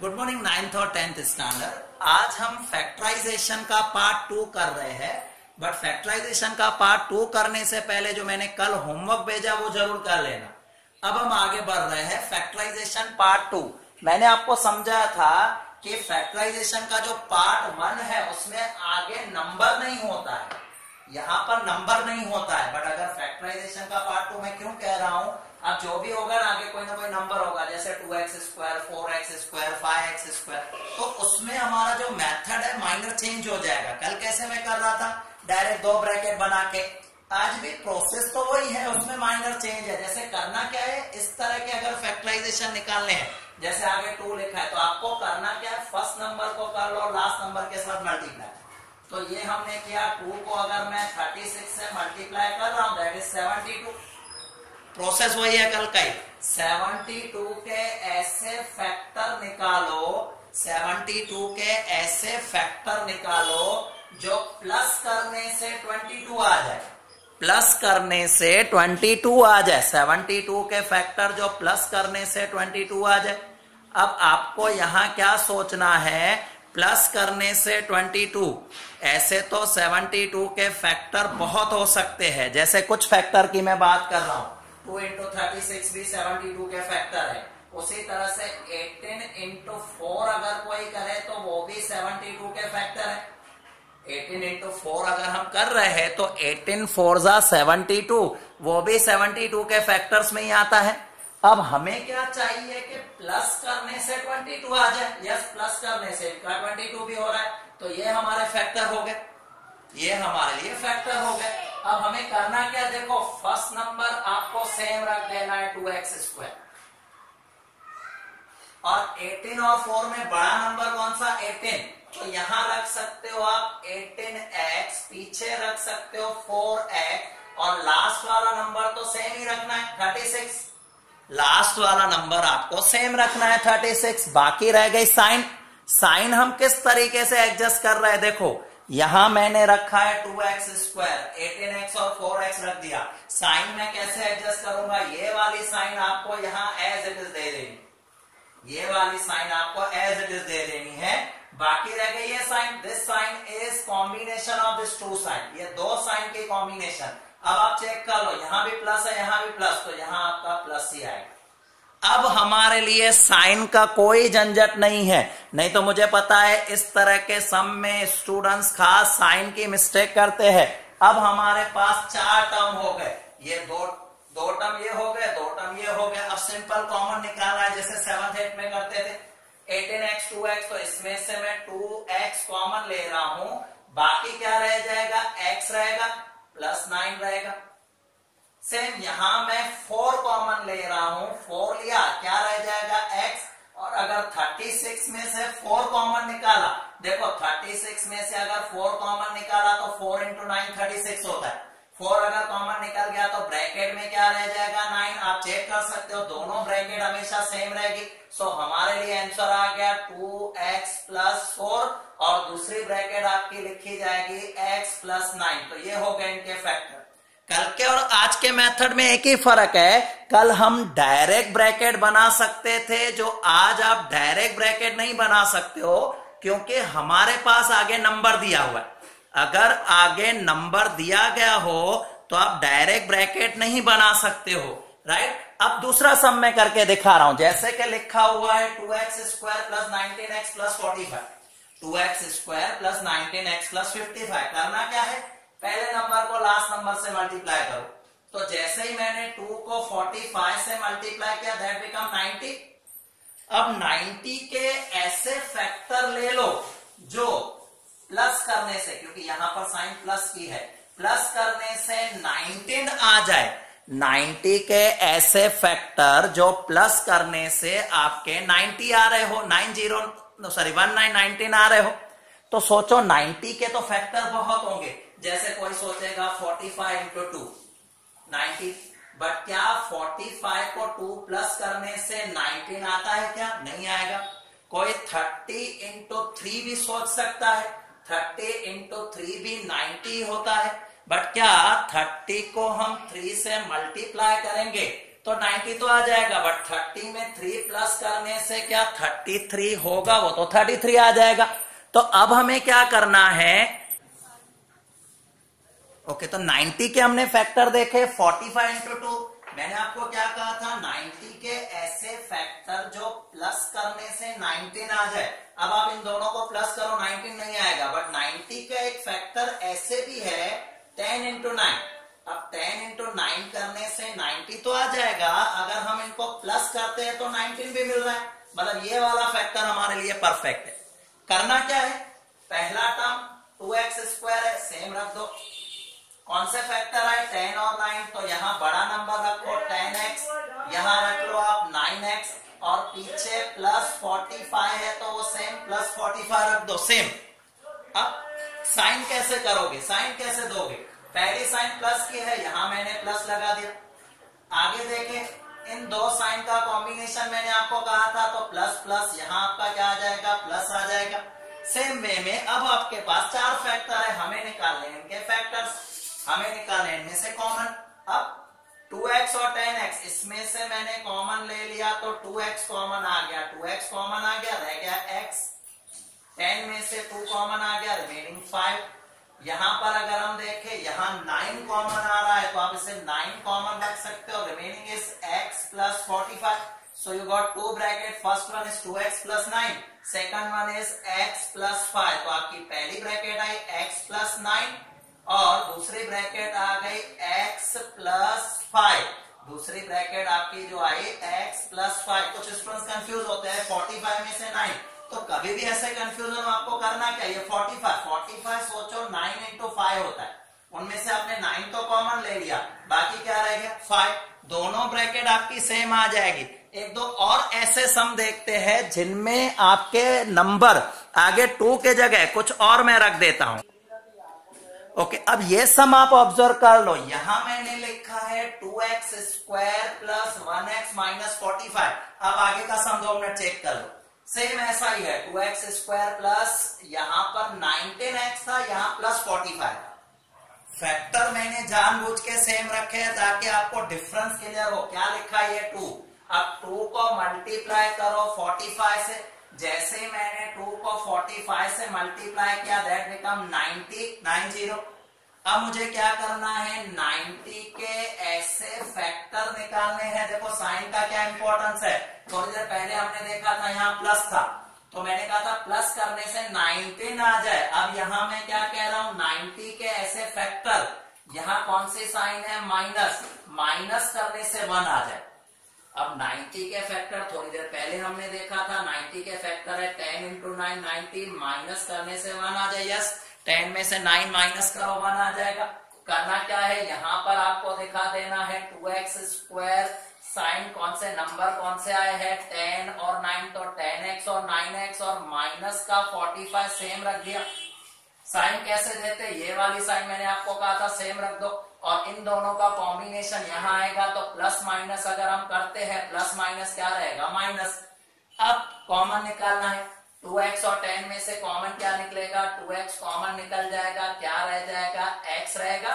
Good morning ninth और tenth standard आज हम फैक्टराइजेशन का पार्ट टू कर रहे हैं बट फैक्टराइजेशन का पार्ट टू करने से पहले जो मैंने कल होमवर्क भेजा, वो ज़रूर कर लेना। अब हम आगे बढ़ रहे हैं फैक्टराइजेशन पार्ट टू मैंने आपको समझाया था कि फैक्टराइजेशन का जो पार्ट वन है, उसमें आगे नंबर नहीं होता है। यहाँ पर नंबर नहीं होता है बट अगर फैक्टराइजेशन का पार्ट टू मैं क्यों कह रहा हूँ? अब जो भी होगा ना, आगे कोई ना कोई नंबर होगा, जैसे two x square four x square five x square तो उसमें हमारा जो मेथड है माइनर चेंज हो जाएगा। कल कैसे मैं कर रहा था? डायरेक्ट दो ब्रैकेट बना के। आज भी प्रोसेस तो वही है, उसमें माइनर चेंज है। जैसे करना क्या है, इस तरह के अगर फैक्टराइजेशन निकालने हैं, जैसे आगे टू लिखा है तो आपको करना क्या है फ़र्स्ट नंबर को कर लो लास्ट नंबर के साथ मल्टीप्लाई तो ये हमने किया टू को अगर मैं 36 से मल्टीप्लाई कर रहा हूँ दैट इज़ 72 प्रोसेस वही है कल का ही। 72 के ऐसे फैक्टर निकालो 72 के ऐसे फैक्टर निकालो जो प्लस करने से 22 आ जाए। प्लस करने से 22 आ जाए। 72 के फैक्टर जो प्लस करने से 22 आ जाए। अब आपको यहाँ क्या सोचना है? प्लस करने से 22 ऐसे तो 72 के फैक्टर बहुत हो सकते हैं। जैसे कुछ फैक्टर की मैं बात कर रहा हूँ। टू इंटू थर्टी सिक्स भी 72 के फैक्टर है। उसी तरह से 18 इंटू फोर अगर कोई करे तो वो भी 72 के फैक्टर है। 18 इंटू फोर अगर हम कर रहे हैं तो 18 फोर जा सेवेंटी वो भी 72 के फैक्टर्स में ही आता है। अब हमें क्या चाहिए कि प्लस करने से 22 आ जाए? यस प्लस करने से। इनका 22 भी हो रहा है तो ये हमारे फैक्टर हो गए। ये हमारे लिए फैक्टर हो गए। अब हमें करना क्या? देखो फ़र्स्ट नंबर आपको सेम रख देना है टू एक्स स्क्वायर और 18 और 4 में बड़ा नंबर कौन सा? 18 तो यहाँ रख सकते हो आप 18x पीछे रख सकते हो 4x और लास्ट वाला नंबर तो सेम ही रखना है 36 लास्ट वाला नंबर आपको सेम रखना है 36 बाकी रह गई साइन। साइन हम किस तरीके से एडजस्ट कर रहे हैं? देखो, यहाँ मैंने रखा है two x square eighteen x और फोर एक्स रख दिया। साइन में कैसे एडजस्ट करूँगा? ये वाली साइन आपको यहाँ एज इट इज़ दे देनी। ये वाली साइन आपको एज इट इज़ दे देनी है। बाकी रह गई ये sign. This sign is combination of this two sign ये दो साइन की कॉम्बिनेशन अब आप चेक कर लो, यहाँ भी प्लस है, यहाँ भी प्लस तो यहाँ आपका प्लस ही आएगा। अब हमारे लिए साइन का कोई झंझट नहीं है। नहीं तो मुझे पता है इस तरह के सम में स्टूडेंट्स खास साइन की मिस्टेक करते हैं। अब हमारे पास चार टर्म हो गए। ये दो दो टर्म ये हो गए, दो टर्म ये हो गए। अब सिंपल कॉमन निकालना है, जैसे सेवन एट में करते थे। एटीन एक्स टू एक्स तो इसमें से मैं टू एक्स कॉमन ले रहा हूँ। बाकी क्या रह जाएगा? एक्स रहेगा। प्लस नाइन रहेगा। सेम यहाँ मैं फोर कॉमन ले रहा हूँ, फोर लिया, क्या रह जाएगा? एक्स और अगर 36 में से फोर कॉमन निकाला, देखो 36 में से अगर फोर कॉमन निकाला तो four into nine thirty six होता है। फोर अगर कॉमन निकल गया तो ब्रैकेट में क्या रह जाएगा? नाइन चेक कर सकते हो? दोनों ब्रैकेट हमेशा सेम रहेगी। सो so, हमारे लिए आंसर आ गया टू एक्स प्लस फोर और दूसरी ब्रैकेट आपकी लिखी जाएगी एक्स प्लस नाइन तो ये हो गए इनके फैक्टर कल के और आज के मेथड में एक ही फ़र्क है। कल हम डायरेक्ट ब्रैकेट बना सकते थे जो आज आप डायरेक्ट ब्रैकेट नहीं बना सकते हो क्योंकि हमारे पास आगे नंबर दिया हुआ है। अगर आगे नंबर दिया गया हो तो आप डायरेक्ट ब्रैकेट नहीं बना सकते हो। राइट अब दूसरा सम में करके दिखा रहा हूँ। जैसे कि लिखा हुआ है two x square plus nineteen x plus forty five two x square plus nineteen x plus fifty five करना क्या है? पहले नंबर को लास्ट नंबर से मल्टीप्लाई करो। तो जैसे ही मैंने टू को फोर्टी फाइव से मल्टीप्लाई किया दैट बिकम नाइनटी अब नाइनटी के ऐसे फैक्टर ले लो जो प्लस करने से, क्योंकि यहाँ पर साइन प्लस की है प्लस करने से 19 आ जाए। 90 के ऐसे फैक्टर जो प्लस करने से आपके 90 आ रहे हो 90 सॉरी 1919 आ रहे हो। तो सोचो 90 के तो फैक्टर बहुत होंगे। जैसे कोई सोचेगा 45 five into two ninety. But क्या 45 को 2 प्लस करने से 19 आता है क्या? नहीं आएगा। कोई 30 इंटू थ्री भी सोच सकता है। थर्टी इंटू थ्री भी नाइन्टी होता है। बट क्या थर्टी को हम थ्री से मल्टीप्लाई करेंगे? तो 90 तो आ जाएगा बट 30 में 3 प्लस करने से क्या 33 होगा? वो तो 33 आ जाएगा। तो अब हमें क्या करना है? ओके तो 90 के हमने फैक्टर देखे 45 फाइव इंटू टू मैंने आपको क्या कहा था? 90 के ऐसे फैक्टर जो प्लस करने से 19 आ जाए। अब आप इन दोनों को प्लस करो 19 नहीं आएगा। बट 90 का एक फैक्टर ऐसे भी है 10 इंटू नाइन। अब 10 इंटू नाइन करने से 90 तो आ जाएगा। अगर हम इनको प्लस करते हैं तो 19 भी मिल रहा है। मतलब ये वाला फैक्टर हमारे लिए परफेक्ट है। करना क्या है? पहला टर्म टू एक्स स्क्वायर है, सेम रख दो। कौन से फैक्टर है टेन और नाइन। तो यहाँ बड़ा नंबर रखो, टेन एक्स। यहाँ रख लो आप, नाइन एक्स। और पीछे प्लस फोर्टी फाइव है तो वो सेम, प्लस फोर्टी फाइव रख दो, सेम। अब साइन कैसे करोगे? साइन कैसे दोगे? पहली साइन प्लस की है, यहाँ मैंने प्लस लगा दिया। आगे देखें, इन दो साइन का कॉम्बिनेशन मैंने आपको कहा था तो प्लस प्लस, यहाँ आपका क्या आ जाएगा? प्लस आ जाएगा। सेम वे में अब आपके पास चार फैक्टर है, हमें निकालने इनके फैक्टर्स हमें निकालने इनमें से कॉमन अब 2x और 10x इसमें से मैंने कॉमन ले लिया तो 2x कॉमन आ गया। 2x कॉमन आ गया, रह गया x 10 में से 2 कॉमन आ गया रिमेनिंग 5 यहाँ पर अगर हम देखें, यहाँ नाइन कॉमन आ रहा है तो आप इसे नाइन कॉमन रख सकते हो। Remaining is x plus forty five so you got two bracket first one is two x plus nine second one is x plus five तो आपकी पहली ब्रैकेट आई एक्स प्लस नाइन और दूसरी ब्रैकेट आ गई एक्स प्लस फाइव दूसरी bracket आपकी जो आई एक्स प्लस फाइव कुछ स्टूडेंट्स कंफ्यूज होते हैं फोर्टी फाइव में से नाइन तो कभी भी ऐसे कंफ्यूजन आपको करना क्या? ये 45 45 सोचो 9 इंटू फाइव होता है। उनमें से आपने 9 तो कॉमन ले लिया। बाकी क्या रह गया? 5 दोनों ब्रैकेट आपकी सेम आ जाएगी। एक दो और ऐसे सम देखते हैं जिनमें आपके नंबर आगे टू के जगह कुछ और मैं रख देता हूँ। ओके okay, अब ये सम आप ऑब्ज़र्व कर लो। यहाँ मैंने लिखा है two x square plus one x minus forty five अब आगे का सम दो मिनट चेक कर लो। सेम ऐसा ही है। टू एक्स स्क्वायर प्लस यहाँ पर नाइनटीन एक्स था, यहाँ प्लस फोर्टी फाइव फैक्टर मैंने जानबूझ के सेम रखे हैं ताकि आपको डिफरेंस क्लियर हो। क्या लिखा है ये टू? अब टू को मल्टीप्लाई करो फोर्टी फाइव से। जैसे मैंने टू को फोर्टी फाइव से मल्टीप्लाई किया, that become ninety nine zero. अब मुझे क्या करना है? 90 के ऐसे फैक्टर निकालने हैं। देखो, साइन का क्या इंपॉर्टेंस है? थोड़ी देर पहले हमने देखा था, यहाँ प्लस था। तो मैंने कहा था प्लस करने से 19 आ जाए। अब यहाँ मैं क्या कह रहा हूँ? 90 के ऐसे फैक्टर यहाँ कौन सी साइन है? माइनस माइनस करने से वन आ जाए। अब 90 के फैक्टर थोड़ी देर पहले हमने देखा था 90 के फैक्टर है 10 इंटू नाइन नाइनटी माइनस करने से वन आ जाए यस टेन में से नाइन माइनस करो वन आ जाएगा। करना क्या है? यहाँ पर आपको दिखा देना है टू एक्स स्क्वायर साइन कौन से नंबर कौन से आए हैं? टेन और नाइन तो टेन एक्स और नाइन एक्स और माइनस का फोर्टी फाइव सेम रख दिया। साइन कैसे देते? ये वाली साइन मैंने आपको कहा था सेम रख दो। और इन दोनों का कॉम्बिनेशन यहाँ आएगा तो प्लस माइनस अगर हम करते हैं प्लस माइनस क्या रहेगा? माइनस अब कॉमन निकालना है। टू एक्स और टेन में से कॉमन क्या निकलेगा? टू एक्स कॉमन निकल जाएगा, क्या रह जाएगा? एक्स रहेगा।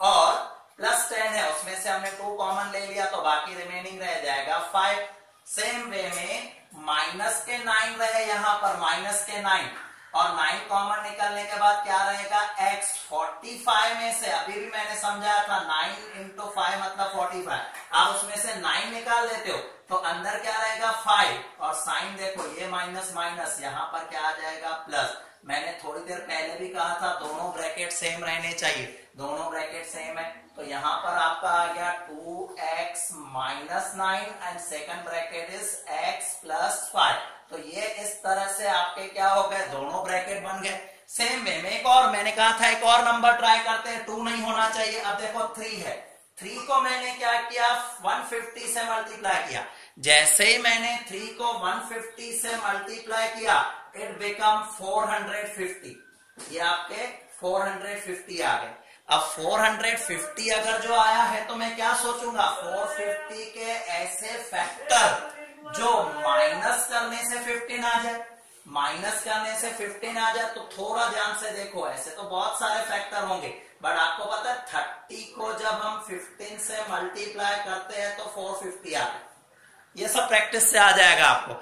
और प्लस टेन है, उसमें से हमने टू कॉमन ले लिया तो बाकी रिमेनिंग रह जाएगा फाइव। सेम वे में माइनस के नाइन रहे यहाँ पर, माइनस के नाइन। और नाइन कॉमन निकलने के बाद क्या रहेगा? X 45 में से, अभी भी मैंने समझाया था, नाइन इंटू फाइव मतलब 45 आप उसमें से नाइन निकाल देते हो तो अंदर क्या रहेगा? फाइव और साइन देखो, ये माइनस माइनस यहाँ पर क्या आ जाएगा? प्लस मैंने थोड़ी देर पहले भी कहा था, दोनों ब्रैकेट सेम रहने चाहिए। दोनों ब्रैकेट सेम है। तो यहाँ पर आपका आ गया two x minus nine and second bracket is x plus five तो ये इस तरह से आपके क्या हो गए? दोनों ब्रैकेट बन गए। सेम वे में एक और, मैंने कहा था एक और नंबर ट्राई करते हैं टू नहीं होना चाहिए। अब देखो थ्री है। थ्री को मैंने क्या किया? 150 से मल्टीप्लाई किया। जैसे ही मैंने थ्री को 150 से मल्टीप्लाई किया इट बिकम 450 ये आपके 450 आ गए। अब 450 अगर जो आया है तो मैं क्या सोचूँगा? 450 के ऐसे फैक्टर जो माइनस करने से 15 आ जाए, माइनस करने से 15 आ जाए तो थोड़ा ध्यान से देखो, ऐसे तो बहुत सारे फैक्टर होंगे। बट आपको पता है थर्टी को जब हम 15 से मल्टीप्लाई करते हैं तो 450 आ ये सब प्रैक्टिस से आ जाएगा आपको।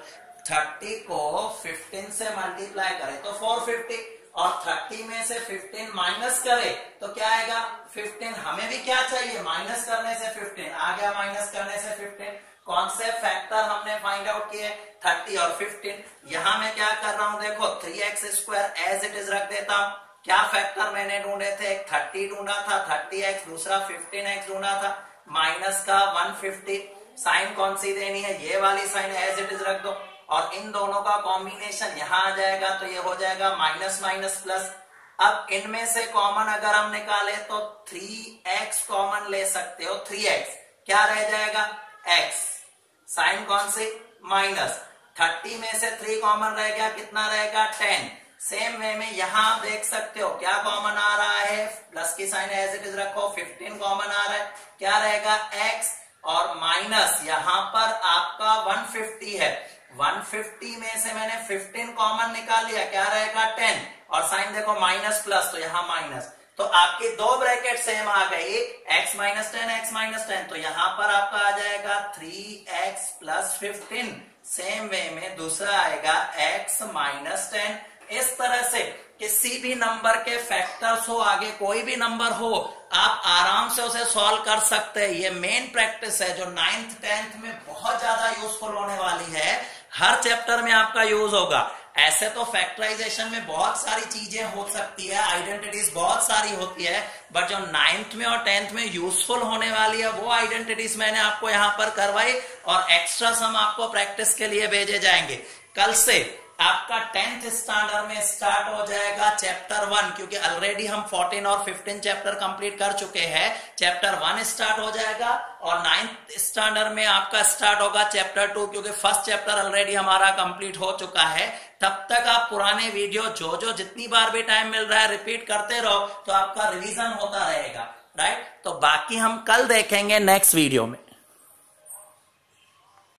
30 को 15 से मल्टीप्लाई करें तो 450 और 30 में से 15 माइनस करे तो क्या आएगा? 15 हमें भी क्या चाहिए? माइनस करने से 15 आ गया माइनस करने से 15 कौन से फैक्टर हमने फाइंड आउट किए 30 और 15 यहाँ मैं क्या कर रहा हूँ, देखो 3x x square as it is रख देता हूँ। क्या फैक्टर मैंने ढूंढे थे? एक 30 ढूंढा था 30x दूसरा 15x ढूंढा था। माइनस का 150 साइन कौन सी देनी है? ये वाली साइन एज इट इज़ रख दो। और इन दोनों का कॉम्बिनेशन यहाँ आ जाएगा तो ये हो जाएगा माइनस माइनस प्लस अब इनमें से कॉमन अगर हम निकाले तो 3x कॉमन ले सकते हो 3x क्या रह जाएगा? x साइन कौन सी? माइनस। 30 में से थ्री कॉमन रह गया कितना रहेगा? 10 सेम वे में यहाँ देख सकते हो, क्या कॉमन आ रहा है? प्लस की साइन एज इट इज़ रखो 15 कॉमन आ रहा है। क्या रहेगा? एक्स और माइनस यहाँ पर आपका 150 है। 150 में से मैंने 15 कॉमन निकाल लिया, क्या रहेगा? 10 और साइन देखो माइनस प्लस तो यहाँ माइनस तो आपकी दो ब्रैकेट सेम आ गई x minus ten x minus ten तो यहाँ पर आपका आ जाएगा 3x plus fifteen same way में दूसरा आएगा x माइनस टेन इस तरह से किसी भी नंबर के फैक्टर्स हो, आगे कोई भी नंबर हो, आप आराम से उसे सॉल्व कर सकते हैं। ये मेन प्रैक्टिस है जो नाइन्थ टेंथ में बहुत ज़्यादा यूजफुल होने वाली है। हर चैप्टर में आपका यूज़ होगा। ऐसे तो फैक्टराइजेशन में बहुत सारी चीज़ें हो सकती है आइडेंटिटीज बहुत सारी होती है बट जो नाइन्थ में और टेंथ में यूजफुल होने वाली है, वो आइडेंटिटीज मैंने आपको यहाँ पर करवाई और एक्स्ट्रा सम आपको प्रैक्टिस के लिए भेजे जाएँगे। कल से आपका टेंथ स्टैंडर्ड में स्टार्ट हो जाएगा चैप्टर वन क्योंकि ऑलरेडी हम फोर्टीन और फिफ्टीन चैप्टर कंप्लीट कर चुके हैं। चैप्टर वन स्टार्ट हो जाएगा और नाइन्थ स्टैंडर्ड में आपका स्टार्ट होगा चैप्टर टू क्योंकि फ़र्स्ट चैप्टर ऑलरेडी हमारा कंप्लीट हो चुका है। तब तक आप पुराने वीडियो जो जो जितनी बार भी टाइम मिल रहा है रिपीट करते रहो तो आपका रिविजन होता रहेगा राइट तो बाकी हम कल देखेंगे नेक्स्ट वीडियो में।